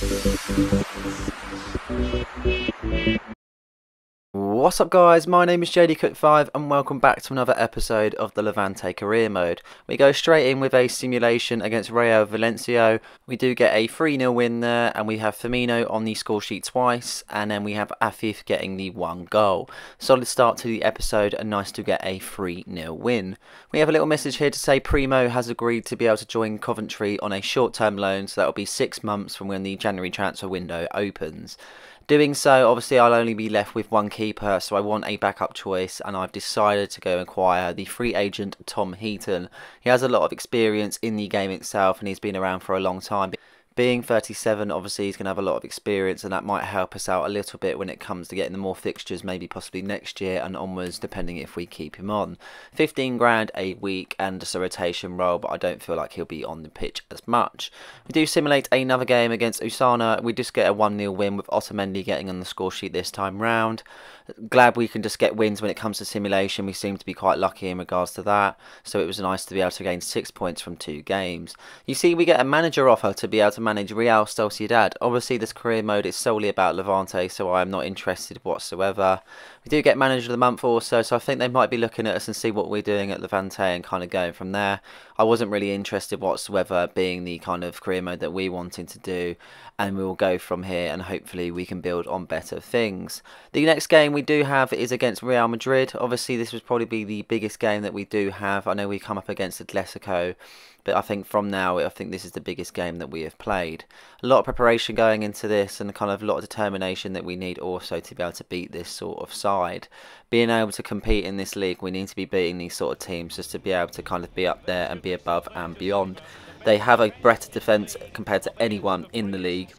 山崎県の渋谷区 What's up guys, my name is JD Cooke5 and welcome back to another episode of the Levante Career Mode. We go straight in with a simulation against Rayo Valencia. We do get a 3-0 win there and we have Firmino on the score sheet twice and then we have Afif getting the one goal. Solid start to the episode and nice to get a 3-0 win. We have a little message here to say Primo has agreed to be able to join Coventry on a short-term loan so that will be six months from when the January transfer window opens. Doing so, obviously, I'll only be left with one keeper, so I want a backup choice, and I've decided to go acquire the free agent Tom Heaton. He has a lot of experience in the game itself, and he's been around for a long time being 37, obviously he's going to have a lot of experience, and that might help us out a little bit when it comes to getting the more fixtures, maybe possibly next year and onwards, depending if we keep him on. 15 grand a week and just a rotation role, but I don't feel like he'll be on the pitch as much. We do simulate another game against Osasuna. We just get a 1 0 win with Otamendi getting on the score sheet this time round glad we can just get wins when it comes to simulation. We seem to be quite lucky in regards to that. So it was nice to be able to gain six points from two games. You see, we get a manager offer to be able to manage Real Sociedad. Obviously, this career mode is solely about Levante, so I am not interested whatsoever. We do get manager of the month also, so I think they might be looking at us and see what we're doing at Levante and kind of going from there. I wasn't really interested whatsoever being the kind of career mode that we wanted to do, and we will go from here and hopefully we can build on better things. The next game we do have is against Real Madrid. Obviously, this would probably be the biggest game that we do have. I know we come up against Atletico, but I think from now, I think this is the biggest game that we have played. A lot of preparation going into this, and kind of a lot of determination that we need also to be able to beat this sort of side. Being able to compete in this league, we need to be beating these sort of teams just to be able to kind of be up there and be above and beyond. They have a better defence compared to anyone in the league.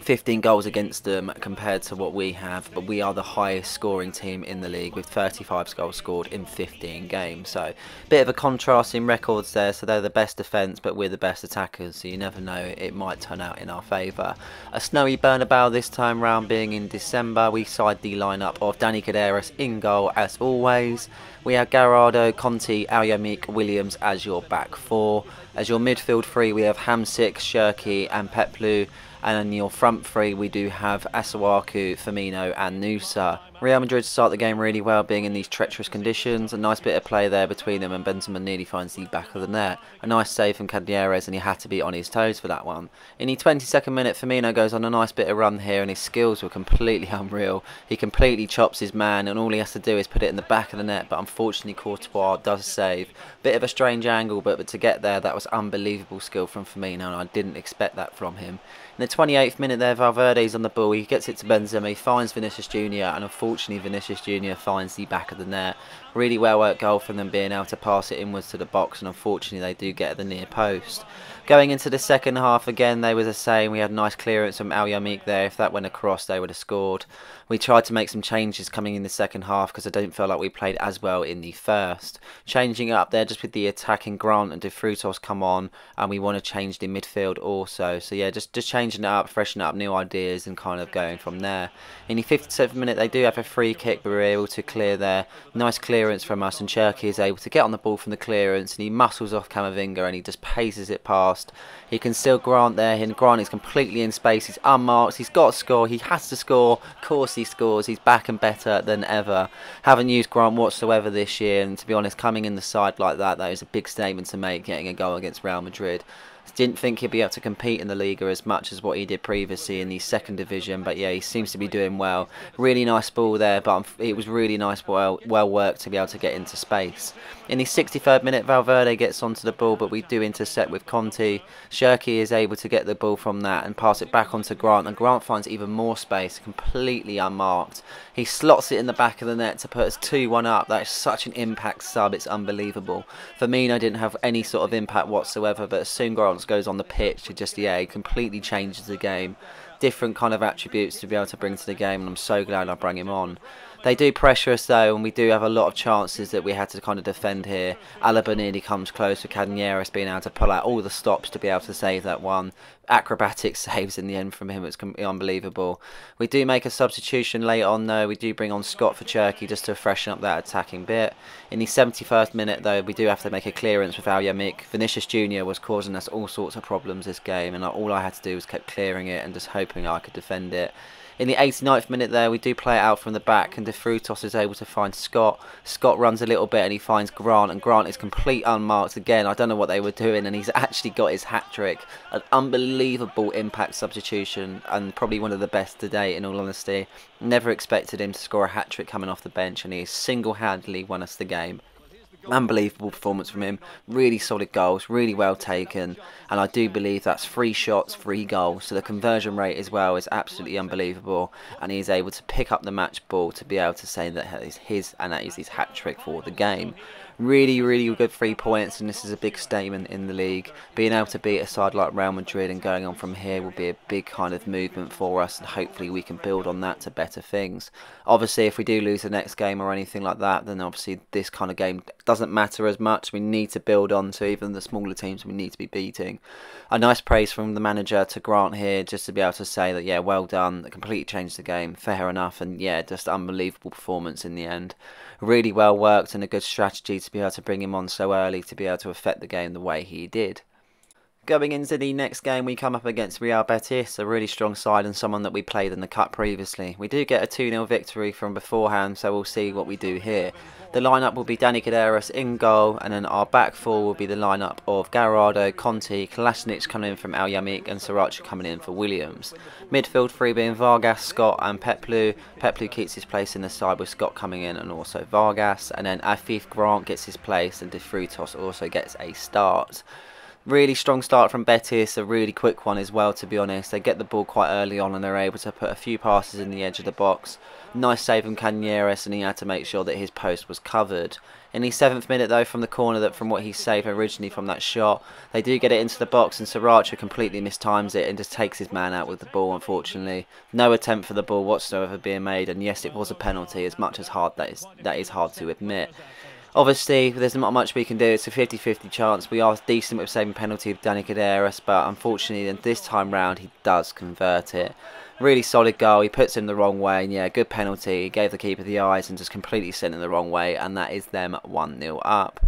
15 goals against them compared to what we have, but we are the highest scoring team in the league with 35 goals scored in 15 games. So, bit of a contrast in records there. So, they're the best defence, but we're the best attackers. So, you never know, it might turn out in our favour. A snowy Bernabeu this time round being in December. We side the lineup of Danny Cadaras in goal as always. We have Gallardo, Conti, Alyamik, Williams as your back four. As your midfield three, we have Hamsik, Cherki, and Pepelu. And in your front three, we do have Masuaku, Firmino, and Nusa. Real Madrid start the game really well, being in these treacherous conditions. A nice bit of play there between them, and Benzema nearly finds the back of the net. A nice save from Candieres, and he had to be on his toes for that one. In the 22nd minute, Firmino goes on a nice bit of run here, and his skills were completely unreal. He completely chops his man, and all he has to do is put it in the back of the net, but unfortunately Courtois does save. Bit of a strange angle, but, but to get there, that was unbelievable skill from Firmino, and I didn't expect that from him. In the 28th minute there, Valverde's on the ball. He gets it to Benzema. He finds Vinicius Jr. and unfortunately Vinicius Jr. finds the back of the net. Really well worked goal from them being able to pass it inwards to the box and unfortunately they do get the near post. Going into the second half again, they were the same. We had nice clearance from Al Yamik there. If that went across, they would have scored. We tried to make some changes coming in the second half because I don't feel like we played as well in the first. Changing up there just with the attacking Grant and De Frutos come on, and we want to change the midfield also. So yeah, just just changing it up, freshening up new ideas, and kind of going from there. In the 57th minute, they do have a free kick, but we're able to clear there. Nice clearance from us, and Cherki is able to get on the ball from the clearance, and he muscles off Camavinga, and he just paces it past past. He can still Grant there, and Grant is completely in space. He's unmarked. He's got to score. He has to score. Of course he scores. He's back and better than ever. Haven't used Grant whatsoever this year, and to be honest, coming in the side like that, that is a big statement to make, getting a goal against Real Madrid. Didn't think he'd be able to compete in the Liga as much as what he did previously in the second division, but yeah, he seems to be doing well. Really nice ball there, but it was really nice, well, well worked to be able to get into space. In the 63rd minute, Valverde gets onto the ball, but we do intercept with Conti. Cherki is able to get the ball from that and pass it back onto Grant, and Grant finds even more space, completely unmarked. He slots it in the back of the net to put us 2-1 up. That is such an impact sub, it's unbelievable. Firmino didn't have any sort of impact whatsoever, but soon Goes on the pitch, it just, it completely changes the game. Different kind of attributes to be able to bring to the game, and I'm so glad I brought him on. They do pressure us though, and we do have a lot of chances that we had to kind of defend here. Alaba nearly comes close with Cadañeras being able to pull out all the stops to be able to save that one. Acrobatic saves in the end from him, it's unbelievable. We do make a substitution late on though. We do bring on Scott for Cherki just to freshen up that attacking bit. In the 71st minute though, we do have to make a clearance with Al Yamik. Vinicius Jr. was causing us all sorts of problems this game, and all I had to do was keep clearing it and just hoping I could defend it. In the 89th minute there, we do play it out from the back, and De Frutos is able to find Scott. Scott runs a little bit, and he finds Grant, and Grant is complete unmarked again. I don't know what they were doing, and he's actually got his hat trick. An unbelievable impact substitution, and probably one of the best today, in all honesty. Never expected him to score a hat trick coming off the bench, and he single-handedly won us the game unbelievable performance from him. Really solid goals, really well taken, and I do believe that's three shots, three goals. So the conversion rate as well is absolutely unbelievable, and he's able to pick up the match ball to be able to say that it's his and that is his hat trick for the game. Really, really good three points, and this is a big statement in the league. Being able to beat a side like Real Madrid and going on from here will be a big kind of movement for us, and hopefully we can build on that to better things. Obviously, if we do lose the next game or anything like that, then obviously this kind of game doesn't matter as much. We need to build on to even the smaller teams we need to be beating. A nice praise from the manager to Grant here, just to be able to say that, yeah, well done, completely changed the game, fair enough, and yeah, just unbelievable performance in the end. Really well worked and a good strategy to be able to bring him on so early to be able to affect the game the way he did. Going into the next game, we come up against Real Betis, a really strong side and someone that we played in the Cup previously. We do get a 2 0 victory from beforehand, so we'll see what we do here. The lineup will be Danny Cadañeras in goal, and then our back four will be the lineup of Gallardo, Conti, Kolasinac coming in from Al Yamik, and Sriracha coming in for Williams. Midfield three being Vargas, Scott, and Pepelu. Pepelu keeps his place in the side with Scott coming in, and also Vargas. And then Afif Grant gets his place, and De Frutos also gets a start. Really strong start from Betis, a really quick one as well, to be honest. They get the ball quite early on and they're able to put a few passes in the edge of the box. Nice save from Cadañeras, and he had to make sure that his post was covered. In the seventh minute, though, from the corner, that from what he saved originally from that shot, they do get it into the box, and Sriracha completely mistimes it and just takes his man out with the ball. Unfortunately, no attempt for the ball whatsoever being made, and yes, it was a penalty. As much as hard that is, that is hard to admit. Obviously, there's not much we can do. It's a 50-50 chance. We are decent with saving penalty of Dani Cadañeras, but unfortunately, this time round, he does convert it. Really solid goal. He puts him the wrong way, and yeah, good penalty. He gave the keeper the eyes and just completely sent him the wrong way, and that is them 1-0 up.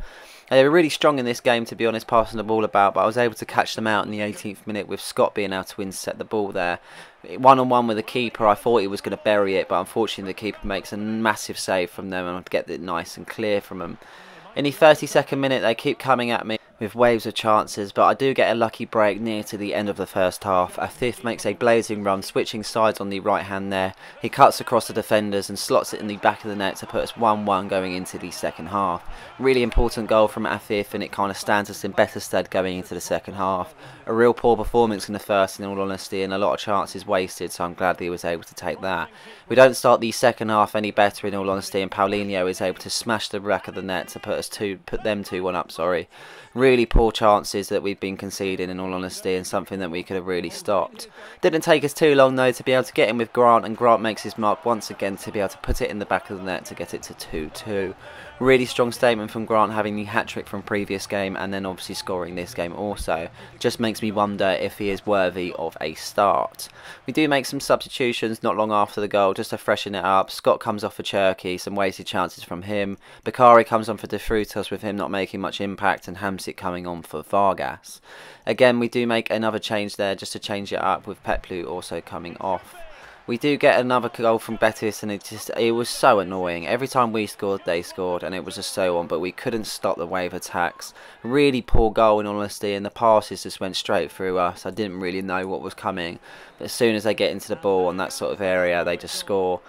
They were really strong in this game, to be honest, passing the ball about, but I was able to catch them out in the 18th minute with Scott being able to intercept the ball there. One on one with the keeper, I thought he was going to bury it, but unfortunately the keeper makes a massive save from them and I get it nice and clear from them. In the 32nd minute, they keep coming at me with waves of chances, but I do get a lucky break near to the end of the first half. Afif makes a blazing run, switching sides on the right hand there. He cuts across the defenders and slots it in the back of the net to put us 1-1 going into the second half. Really important goal from Afif and it kind of stands us in better stead going into the second half. A real poor performance in the first in all honesty and a lot of chances wasted so I'm glad he was able to take that. We don't start the second half any better in all honesty and Paulinho is able to smash the back of the net to put us two, put them 2-1 up, sorry really poor chances that we've been conceding in all honesty and something that we could have really stopped. Didn't take us too long though to be able to get in with Grant and Grant makes his mark once again to be able to put it in the back of the net to get it to 2-2. Really strong statement from Grant having the hat-trick from previous game and then obviously scoring this game also. Just makes me wonder if he is worthy of a start. We do make some substitutions not long after the goal just to freshen it up. Scott comes off for Cherki, some wasted chances from him. Bakary comes on for De Frutos with him not making much impact and Hamsik coming on for Vargas. Again, we do make another change there just to change it up with Pepelu also coming off. We do get another goal from Betis, and it just it was so annoying. Every time we scored, they scored, and it was just so on. But we couldn't stop the wave attacks. Really poor goal, in honesty, and the passes just went straight through us. I didn't really know what was coming. But as soon as they get into the ball on that sort of area, they just score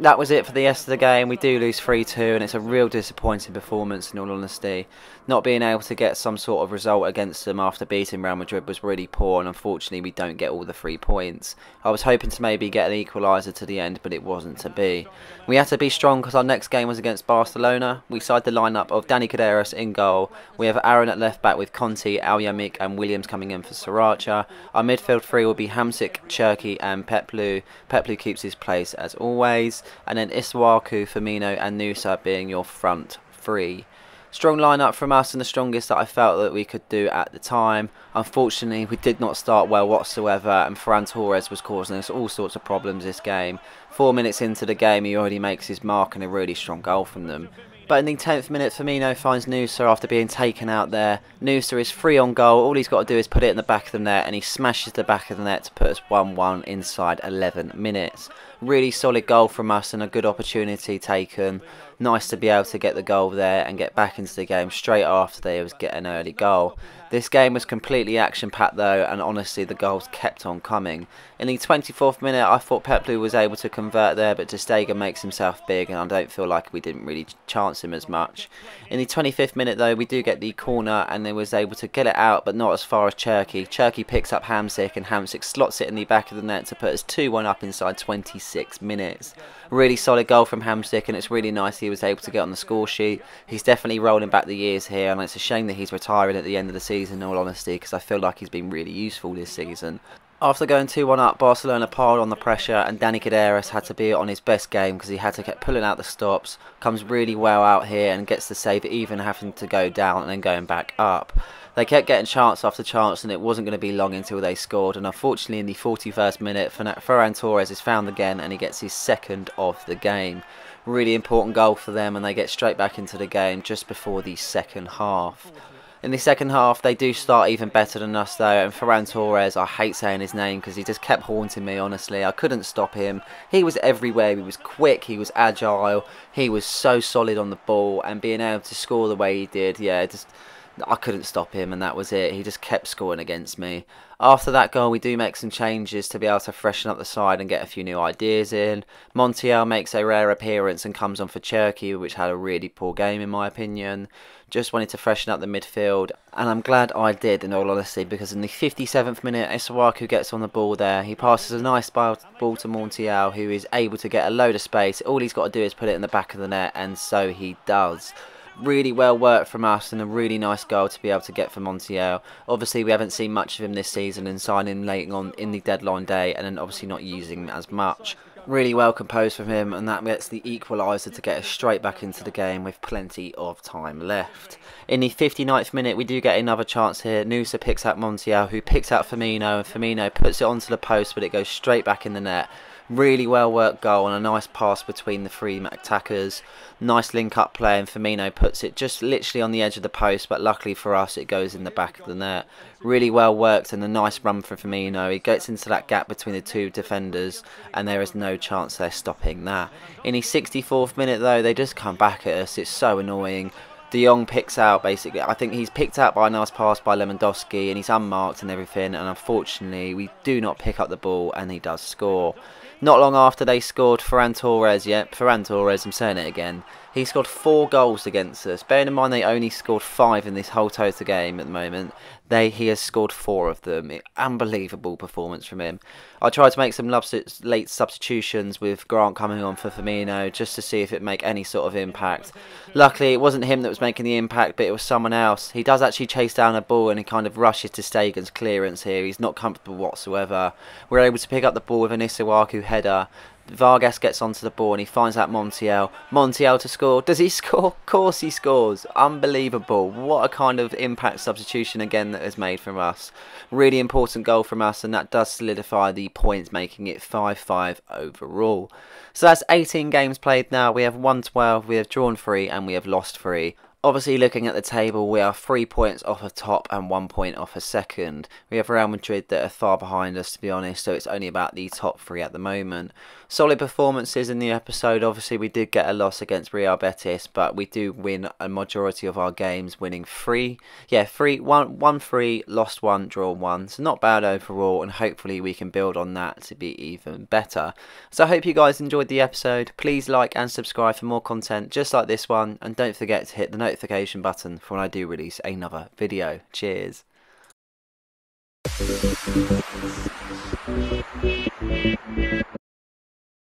that was it for the rest of the game. We do lose 3 2, and it's a real disappointing performance, in all honesty. Not being able to get some sort of result against them after beating Real Madrid was really poor, and unfortunately, we don't get all the three points. I was hoping to maybe get an equaliser to the end, but it wasn't to be. We had to be strong because our next game was against Barcelona. We side the lineup of Dani Cadaras in goal. We have Aaron at left back with Conti, Al Yamik, and Williams coming in for Sriracha. Our midfield three will be Hamsik, Cherki, and Pepelu. Pepelu keeps his place as always, and then Issahaku, Firmino, and Nusa being your front three. Strong lineup from us and the strongest that I felt that we could do at the time. Unfortunately, we did not start well whatsoever, and Ferran Torres was causing us all sorts of problems this game. Four minutes into the game, he already makes his mark and a really strong goal from them. But in the 10th minute, Firmino finds Nusa after being taken out there. Nusa is free on goal. All he's got to do is put it in the back of the net, and he smashes the back of the net to put us 1 1 inside 11 minutes. Really solid goal from us and a good opportunity taken. Nice to be able to get the goal there and get back into the game straight after they was get an early goal. This game was completely action packed though, and honestly, the goals kept on coming. In the 24th minute, I thought Pepelu was able to convert there, but ter Stegen makes himself big, and I don't feel like we didn't really chance him as much. In the 25th minute, though, we do get the corner, and they was able to get it out, but not as far as Cherki. Cherki picks up Hamsik, and Hamsik slots it in the back of the net to put us 2-1 up inside 26 minutes. Really solid goal from Hamsik, and it's really nice he was able to get on the score sheet. He's definitely rolling back the years here, and it's a shame that he's retiring at the end of the season, in all honesty, because I feel like he's been really useful this season. After going 2-1 up, Barcelona piled on the pressure and Dani Cadaras had to be on his best game because he had to keep pulling out the stops, comes really well out here and gets the save even having to go down and then going back up. They kept getting chance after chance and it wasn't going to be long until they scored and unfortunately in the 41st minute Ferran Torres is found again and he gets his second of the game. Really important goal for them and they get straight back into the game just before the second half. In the second half, they do start even better than us, though. And Ferran Torres, I hate saying his name because he just kept haunting me, honestly. I couldn't stop him. He was everywhere. He was quick, he was agile, he was so solid on the ball. And being able to score the way he did, yeah, just I couldn't stop him, and that was it. He just kept scoring against me. After that goal, we do make some changes to be able to freshen up the side and get a few new ideas in. Montiel makes a rare appearance and comes on for Cherki, which had a really poor game in my opinion. Just wanted to freshen up the midfield, and I'm glad I did in all honesty, because in the 57th minute, Issahaku gets on the ball there. He passes a nice ball to Montiel, who is able to get a load of space. All he's got to do is put it in the back of the net, and so he does really well worked from us and a really nice goal to be able to get from Montiel. Obviously, we haven't seen much of him this season and signing late on in the deadline day and then obviously not using him as much. Really well composed from him and that gets the equaliser to get us straight back into the game with plenty of time left. In the 59th minute, we do get another chance here. Nusa picks out Montiel, who picks out Firmino, and Firmino puts it onto the post, but it goes straight back in the net. Really well worked goal and a nice pass between the three attackers. Nice link up play and Firmino puts it just literally on the edge of the post but luckily for us it goes in the back of the net. Really well worked and a nice run for Firmino. He gets into that gap between the two defenders and there is no chance they're stopping that. In his 64th minute though they just come back at us. It's so annoying. De Jong picks out basically. I think he's picked out by a nice pass by Lewandowski and he's unmarked and everything. And unfortunately, we do not pick up the ball and he does score. Not long after they scored Ferran Torres, yep, Ferran Torres, I'm saying it again. He scored four goals against us. Bearing in mind they only scored five in this whole total game at the moment. They he has scored four of them. Unbelievable performance from him. I tried to make some late substitutions with Grant coming on for Firmino just to see if it make any sort of impact. Luckily, it wasn't him that was making the impact, but it was someone else. He does actually chase down a ball and he kind of rushes ter Stegen's clearance here. He's not comfortable whatsoever. We're able to pick up the ball with an Issahaku header Vargas gets onto the ball and he finds out Montiel. Montiel to score. Does he score? Of course he scores. Unbelievable. What a kind of impact substitution again that is made from us. Really important goal from us and that does solidify the points making it 5-5 overall. So that's 18 games played now. We have won 12, we have drawn 3 and we have lost 3. Obviously, looking at the table, we are three points off of top and one point off a second. We have Real Madrid that are far behind us, to be honest, so it's only about the top three at the moment. Solid performances in the episode. Obviously, we did get a loss against Real Betis, but we do win a majority of our games, winning three. Yeah, three, one, one, three, lost one, draw one. So not bad overall, and hopefully we can build on that to be even better. So I hope you guys enjoyed the episode. Please like and subscribe for more content just like this one, and don't forget to hit the notification notification button for when I do release another video. Cheers.